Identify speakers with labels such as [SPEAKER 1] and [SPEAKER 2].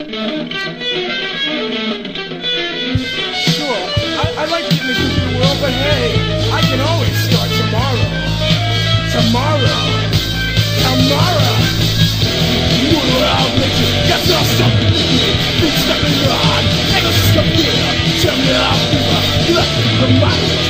[SPEAKER 1] Sure, I, I'd like to get in the world, but hey, I can always start tomorrow. Tomorrow. Tomorrow. Well, bitches, get your stuff. Been stepping on. Ain't no computer. Tell me how you left the mind.